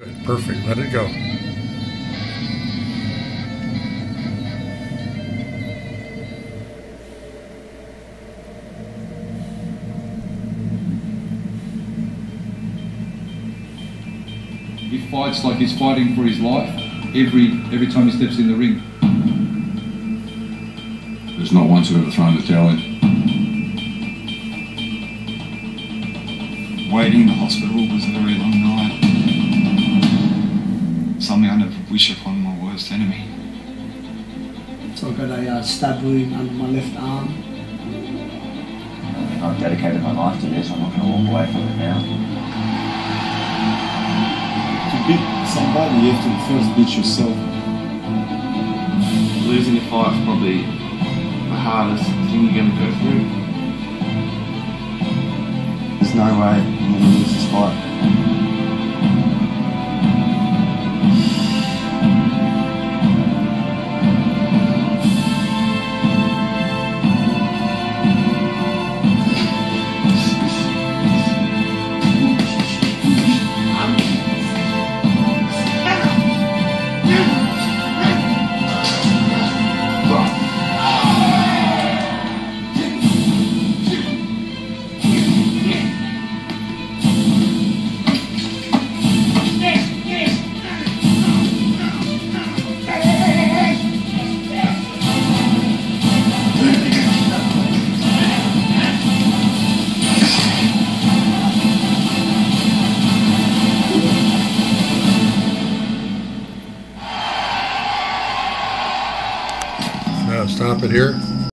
Good, perfect. Let it go. He fights like he's fighting for his life every every time he steps in the ring. There's not once I've ever thrown the towel in. Waiting in the hospital was a very long night. Something I never wish upon my worst enemy. So I got a uh, stab wound under my left arm. I've dedicated my life to this. I'm not going to walk away from it now. To beat somebody, you have to first beat yourself. Losing a fight is probably the hardest thing you're going to go through. There's no way stop it here.